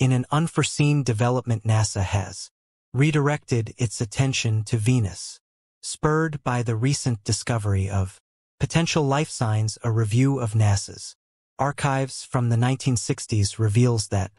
In an unforeseen development NASA has redirected its attention to Venus, spurred by the recent discovery of potential life signs a review of NASA's archives from the 1960s reveals that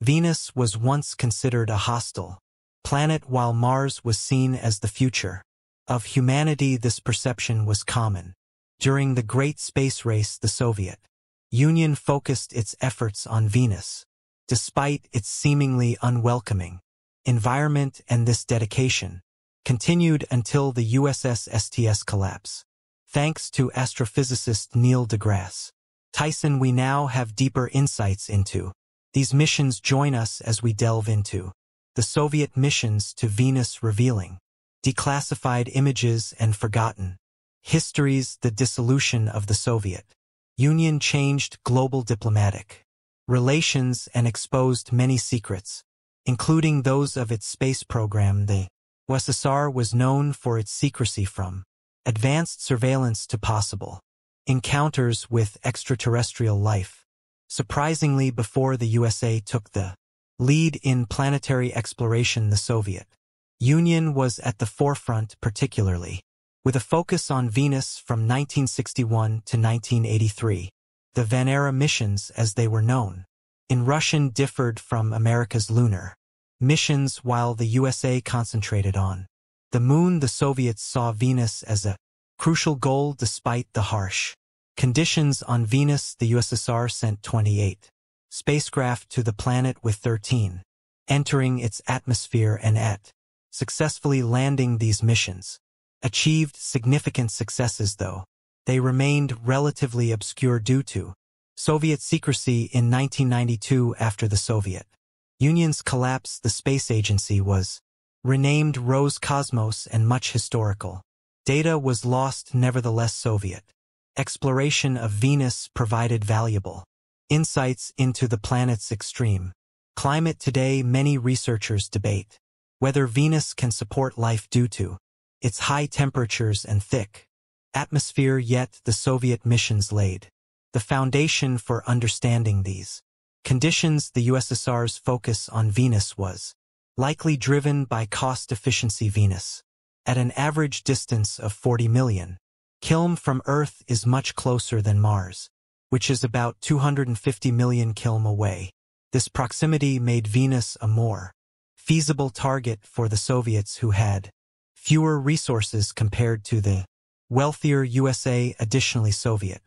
Venus was once considered a hostile planet while Mars was seen as the future. Of humanity this perception was common. During the Great Space Race the Soviet Union focused its efforts on Venus, despite its seemingly unwelcoming environment and this dedication continued until the USSR's collapse. Thanks to astrophysicist Neil deGrasse Tyson we now have deeper insights into. These missions join us as we delve into the Soviet missions to Venus revealing declassified images and forgotten histories the dissolution of the Soviet Union changed global diplomatic relations and exposed many secrets, including those of its space program. The USSR was known for its secrecy from advanced surveillance to possible encounters with extraterrestrial life. Surprisingly, before the USA took the lead in planetary exploration, the Soviet Union was at the forefront particularly, with a focus on Venus from 1961 to 1983. The Venera missions, as they were known, in Russian differed from America's lunar missions while the USA concentrated on the moon the Soviets saw Venus as a crucial goal despite the harsh conditions on Venus. The USSR sent 28 spacecraft to the planet with 13 entering its atmosphere and at successfully landing these missions. Achieved significant successes though they remained relatively obscure due to Soviet secrecy in 1992 after the Soviet Union's collapse, the space agency was renamed Roscosmos and much historical. Data was lost nevertheless Soviet. Exploration of Venus provided valuable insights into the planet's extreme climate today many researchers debate whether Venus can support life due to its high temperatures and thick atmosphere yet the Soviet missions laid the foundation for understanding these conditions the USSR's focus on Venus was likely driven by cost efficiency Venus. At an average distance of 40 million, km from Earth is much closer than Mars, which is about 250 million km away. This proximity made Venus a more feasible target for the Soviets who had fewer resources compared to the wealthier USA additionally Soviet.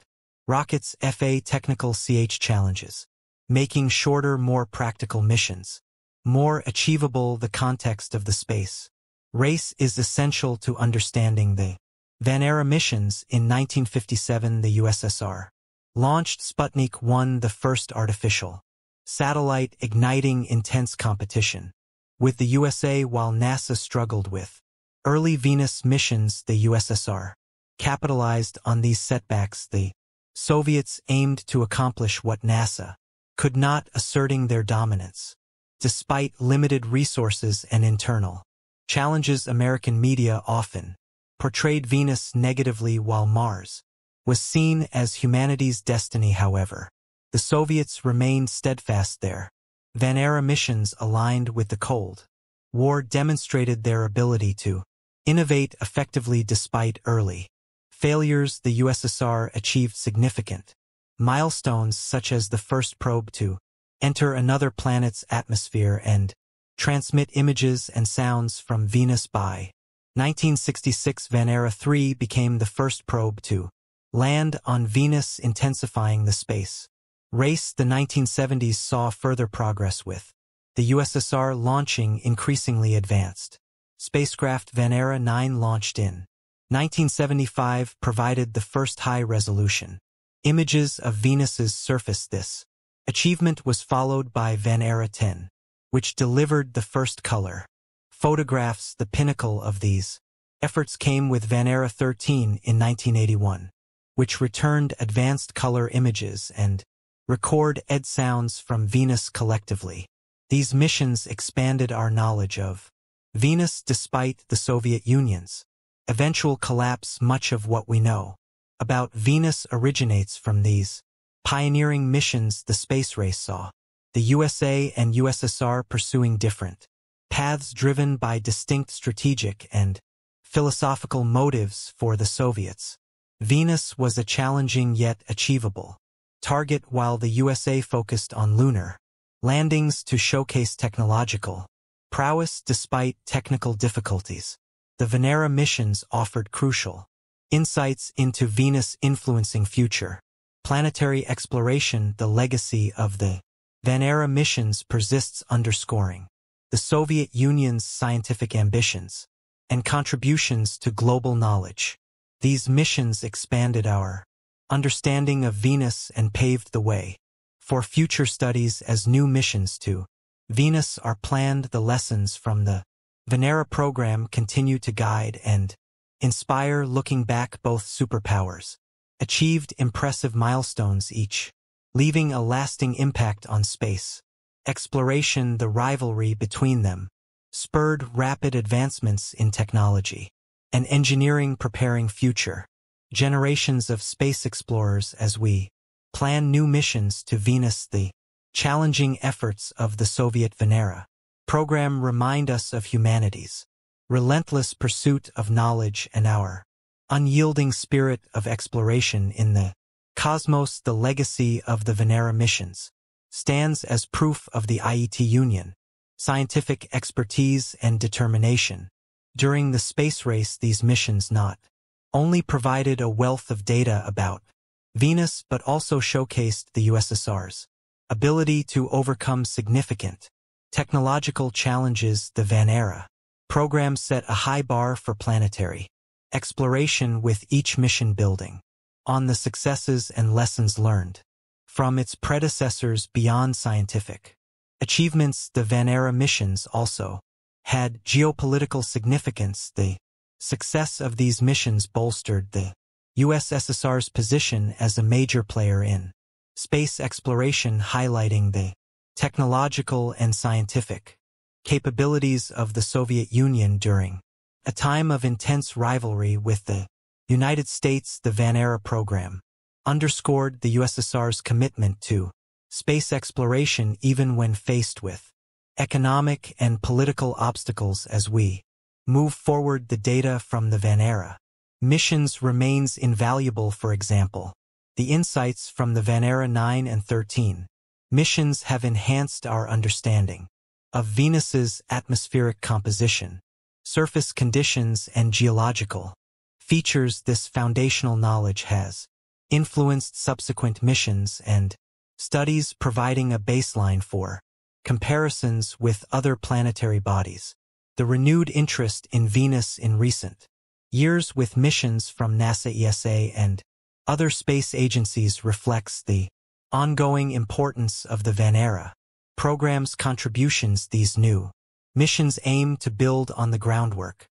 Rockets FA technical CH challenges making shorter, more practical missions, more achievable the context of the space. Race is essential to understanding the Venera missions in 1957 the USSR launched Sputnik 1 the first artificial satellite igniting intense competition with the USA while NASA struggled with early Venus missions the USSR capitalized on these setbacks the Soviets aimed to accomplish what NASA could not asserting their dominance, despite limited resources and internal challenges American media often portrayed Venus negatively while Mars was seen as humanity's destiny however. The Soviets remained steadfast there. Venera missions aligned with the Cold War demonstrated their ability to innovate effectively despite early failures the USSR achieved significant milestones such as the first probe to enter another planet's atmosphere and transmit images and sounds from Venus by 1966 Venera 3 became the first probe to land on Venus intensifying the space. Race the 1970s saw further progress with the USSR launching increasingly advanced. Spacecraft Venera 9 launched in 1975 provided the first high-resolution Images of Venus's surface This achievement was followed by Venera 10, which delivered the first color. Photographs the pinnacle of these efforts came with Venera 13 in 1981, which returned advanced color images and record ed sounds from Venus collectively. These missions expanded our knowledge of Venus despite the Soviet Union's eventual collapse much of what we know about Venus originates from these pioneering missions the space race saw. the USA and USSR pursuing different paths driven by distinct strategic and philosophical motives for the Soviets. Venus was a challenging yet achievable target while the USA focused on lunar landings to showcase technological prowess despite technical difficulties. The Venera missions offered crucial insights into Venus influencing future planetary exploration, the legacy of the Venera missions persists underscoring the Soviet Union's scientific ambitions and contributions to global knowledge. These missions expanded our understanding of Venus and paved the way for future studies as new missions to Venus are planned the lessons from the Venera program continued to guide and inspire looking back both superpowers achieved impressive milestones each, leaving a lasting impact on space. Exploration, the rivalry between them, spurred rapid advancements in technology and engineering preparing future generations of space explorers as we plan new missions to Venus. The challenging efforts of the Soviet Venera program remind us of humanity's relentless pursuit of knowledge and our unyielding spirit of exploration in the cosmos, the legacy of the Venera missions, stands as proof of the Soviet Union, scientific expertise and determination. During the space race, these missions not only provided a wealth of data about Venus but also showcased the USSR's ability to overcome significant technological challenges the Venera program set a high bar for planetary exploration with each mission building on the successes and lessons learned from its predecessors beyond scientific achievements. The Venera missions also had geopolitical significance. The success of these missions bolstered the USSR's position as a major player in space exploration highlighting the technological and scientific capabilities of the Soviet Union during a time of intense rivalry with the United States, the Venera program, underscored the USSR's commitment to space exploration even when faced with economic and political obstacles as we move forward the data from the Venera. Missions remains invaluable for example. The insights from the Venera 9 and 13 missions have enhanced our understanding of Venus's atmospheric composition surface conditions and geological features this foundational knowledge has influenced subsequent missions and studies providing a baseline for comparisons with other planetary bodies. The renewed interest in Venus in recent years with missions from NASA ESA and other space agencies reflects the ongoing importance of the Venera program's contributions these new Missions aim to build on the groundwork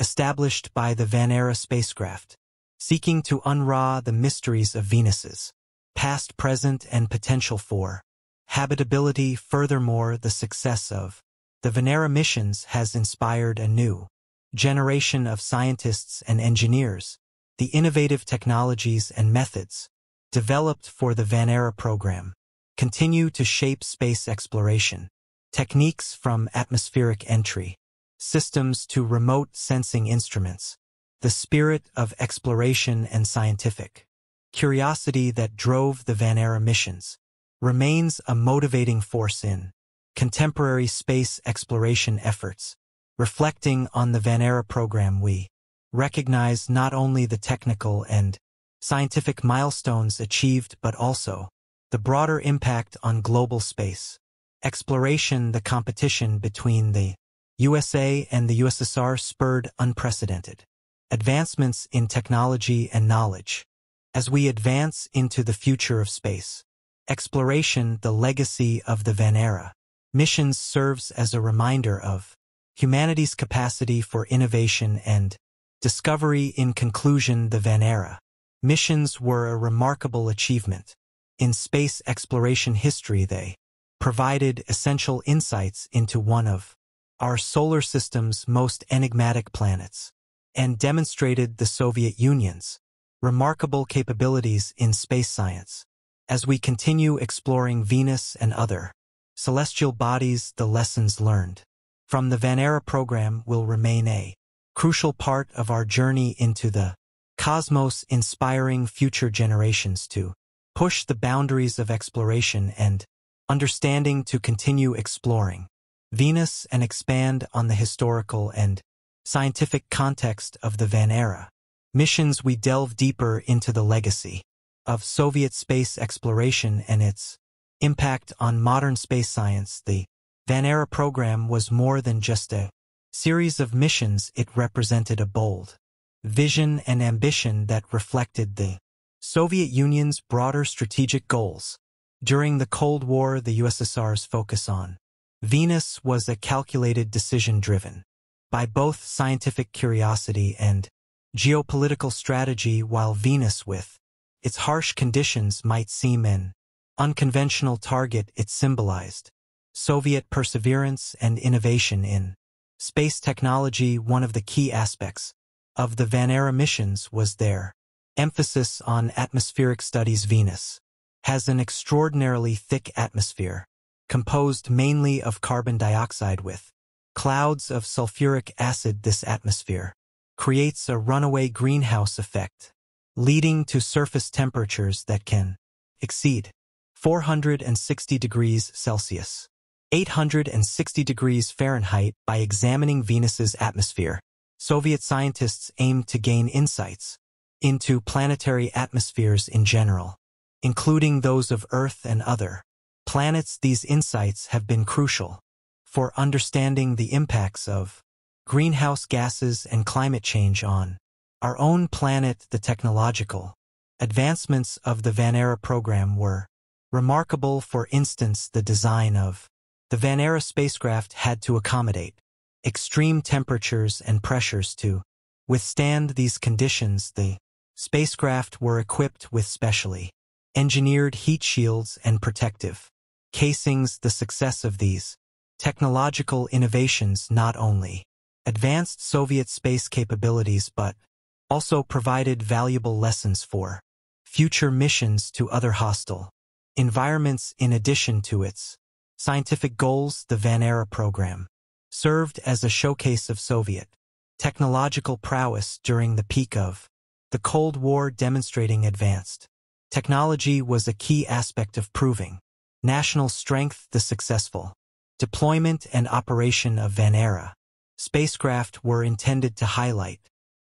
established by the Venera spacecraft, seeking to unraw the mysteries of Venus's past, present, and potential for habitability. Furthermore, the success of the Venera missions has inspired a new generation of scientists and engineers. The innovative technologies and methods developed for the Venera program continue to shape space exploration techniques from atmospheric entry, systems to remote sensing instruments, the spirit of exploration and scientific curiosity that drove the Venera missions, remains a motivating force in contemporary space exploration efforts. Reflecting on the Venera program we recognize not only the technical and scientific milestones achieved but also the broader impact on global space exploration the competition between the USA and the USSR spurred unprecedented advancements in technology and knowledge. As we advance into the future of space, exploration, the legacy of the Venera missions serves as a reminder of humanity's capacity for innovation and discovery. In conclusion, the Venera missions were a remarkable achievement. In space exploration history, they provided essential insights into one of our solar system's most enigmatic planets and demonstrated the Soviet Union's remarkable capabilities in space science as we continue exploring Venus and other celestial bodies the lessons learned from the Venera program will remain a crucial part of our journey into the cosmos inspiring future generations to push the boundaries of exploration and understanding to continue exploring Venus and expand on the historical and scientific context of the Venera. Missions we delve deeper into the legacy of Soviet space exploration and its impact on modern space science. The Venera program was more than just a series of missions, it represented a bold vision and ambition that reflected the Soviet Union's broader strategic goals. During the Cold War, the USSR's focus on Venus was a calculated decision driven by both scientific curiosity and geopolitical strategy while Venus with its harsh conditions might seem an unconventional target it symbolized. Soviet perseverance and innovation in space technology one of the key aspects of the Van Venera missions was their emphasis on atmospheric studies Venus has an extraordinarily thick atmosphere, composed mainly of carbon dioxide with clouds of sulfuric acid this atmosphere creates a runaway greenhouse effect, leading to surface temperatures that can exceed 460 degrees Celsius. 860 degrees Fahrenheit by examining Venus's atmosphere. Soviet scientists aimed to gain insights into planetary atmospheres in general, including those of Earth and other planets. These insights have been crucial for understanding the impacts of greenhouse gases and climate change on our own planet. The technological advancements of the Venera program were remarkable for instance the design of the Venera spacecraft had to accommodate extreme temperatures and pressures to withstand these conditions. The spacecraft were equipped with specially engineered heat shields and protective casings. The success of these technological innovations not only advanced Soviet space capabilities but also provided valuable lessons for future missions to other hostile environments in addition to its Scientific Goals, the Venera program, served as a showcase of Soviet technological prowess during the peak of the Cold War demonstrating advanced. Technology was a key aspect of proving national strength the successful deployment and operation of Venera. Spacecraft were intended to highlight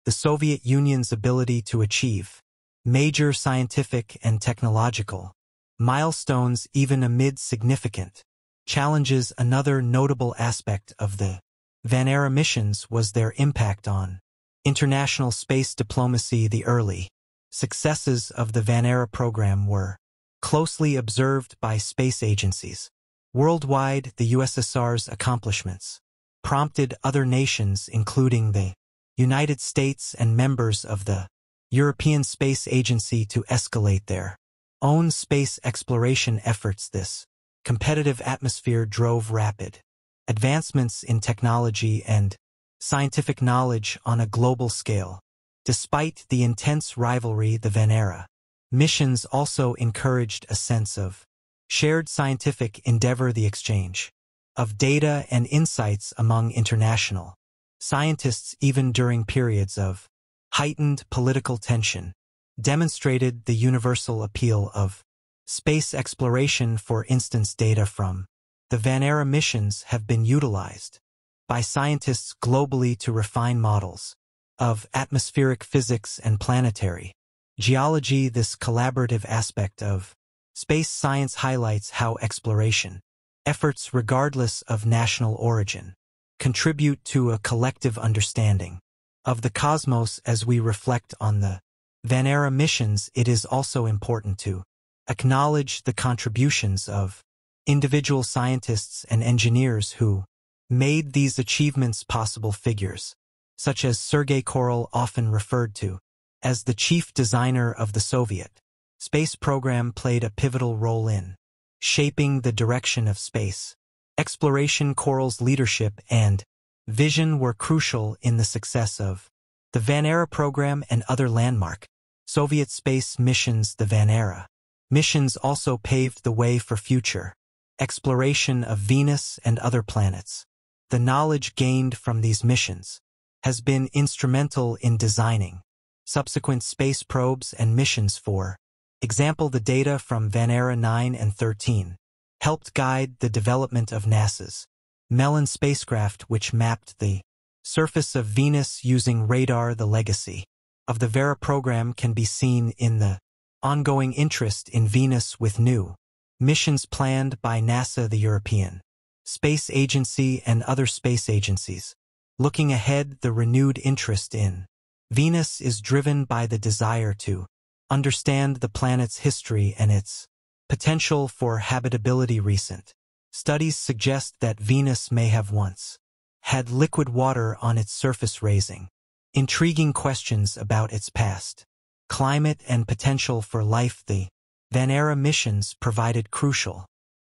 the Soviet Union's ability to achieve major scientific and technological milestones even amid significant challenges another notable aspect of the Venera missions was their impact on international space diplomacy. The early successes of the Venera program were closely observed by space agencies. Worldwide, the USSR's accomplishments prompted other nations, including the United States and members of the European Space Agency to escalate their own space exploration efforts. This competitive atmosphere drove rapid advancements in technology and scientific knowledge on a global scale. Despite the intense rivalry the Venera missions also encouraged a sense of shared scientific endeavor the exchange of data and insights among international scientists even during periods of heightened political tension demonstrated the universal appeal of Space exploration, for instance data from the Venera missions have been utilized by scientists globally to refine models of atmospheric physics and planetary geology. This collaborative aspect of space science highlights how exploration efforts regardless of national origin contribute to a collective understanding of the cosmos as we reflect on the Venera missions. It is also important to acknowledge the contributions of individual scientists and engineers who made these achievements possible figures, such as Sergei Korolev often referred to as the chief designer of the Soviet space program played a pivotal role in shaping the direction of space. Exploration Korolev's leadership and vision were crucial in the success of the Venera program and other landmark Soviet space missions the Venera Missions also paved the way for future exploration of Venus and other planets. The knowledge gained from these missions has been instrumental in designing subsequent space probes and missions for example the data from Venera 9 and 13 helped guide the development of NASA's Magellan spacecraft which mapped the surface of Venus using radar the legacy of the Venera program can be seen in the ongoing interest in Venus with new missions planned by NASA the European Space Agency and other space agencies. Looking ahead, the renewed interest in Venus is driven by the desire to understand the planet's history and its potential for habitability recent. Studies suggest that Venus may have once had liquid water on its surface raising intriguing questions about its past, climate and potential for life the Venera missions provided crucial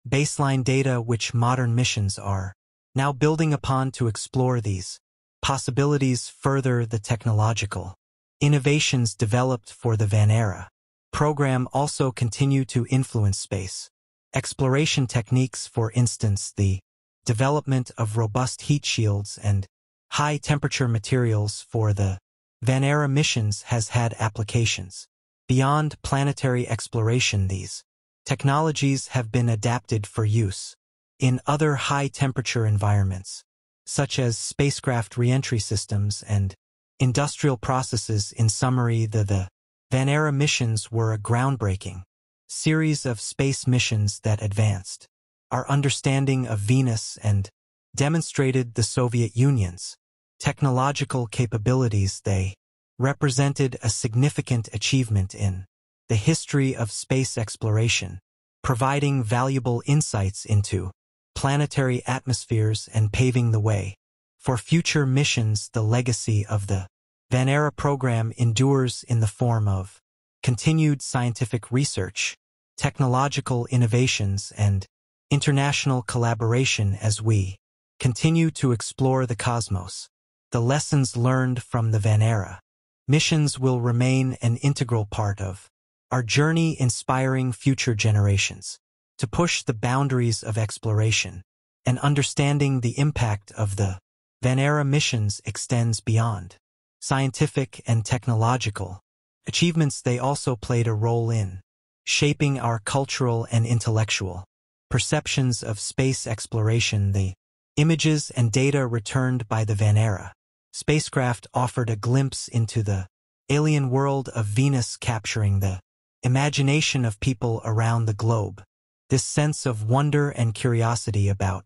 baseline data which modern missions are now building upon to explore these possibilities further. The technological innovations developed for the Venera program also continue to influence space exploration techniques. For instance the development of robust heat shields and high-temperature materials for the Venera missions has had applications. Beyond planetary exploration these technologies have been adapted for use in other high-temperature environments, such as spacecraft reentry systems and industrial processes. In summary, the, the Venera missions were a groundbreaking series of space missions that advanced our understanding of Venus and demonstrated the Soviet Union's technological capabilities they represented a significant achievement in the history of space exploration, providing valuable insights into planetary atmospheres and paving the way for future missions. The legacy of the Venera program endures in the form of continued scientific research, technological innovations, and international collaboration as we continue to explore the cosmos the lessons learned from the Venera. Missions will remain an integral part of our journey inspiring future generations to push the boundaries of exploration and understanding the impact of the Venera missions extends beyond scientific and technological achievements they also played a role in shaping our cultural and intellectual perceptions of space exploration the images and data returned by the Venera spacecraft offered a glimpse into the alien world of Venus capturing the imagination of people around the globe. This sense of wonder and curiosity about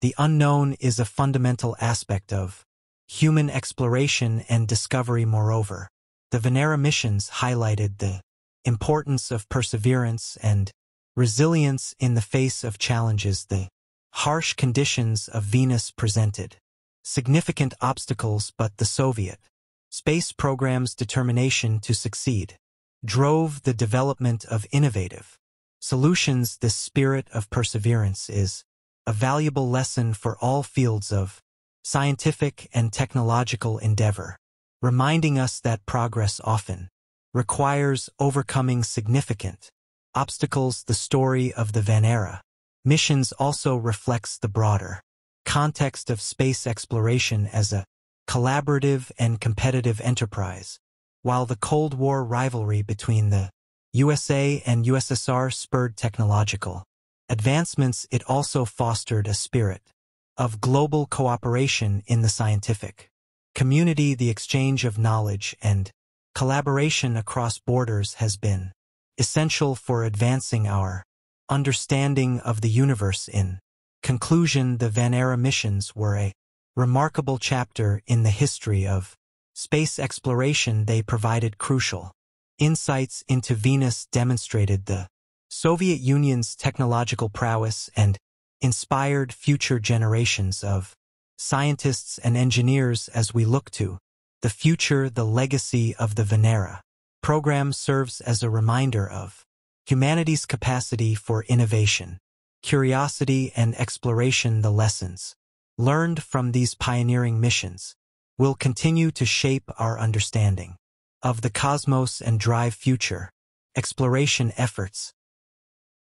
the unknown is a fundamental aspect of human exploration and discovery moreover. The Venera missions highlighted the importance of perseverance and resilience in the face of challenges the harsh conditions of Venus presented significant obstacles but the Soviet space program's determination to succeed drove the development of innovative solutions. This spirit of perseverance is a valuable lesson for all fields of scientific and technological endeavor, reminding us that progress often requires overcoming significant obstacles. The story of the Venera missions also reflects the broader context of space exploration as a collaborative and competitive enterprise, while the Cold War rivalry between the USA and USSR spurred technological advancements, it also fostered a spirit of global cooperation in the scientific community. The exchange of knowledge and collaboration across borders has been essential for advancing our understanding of the universe in conclusion, the Venera missions were a remarkable chapter in the history of space exploration. They provided crucial insights into Venus demonstrated the Soviet Union's technological prowess and inspired future generations of scientists and engineers as we look to the future, the legacy of the Venera program serves as a reminder of humanity's capacity for innovation curiosity and exploration the lessons learned from these pioneering missions will continue to shape our understanding of the cosmos and drive future exploration efforts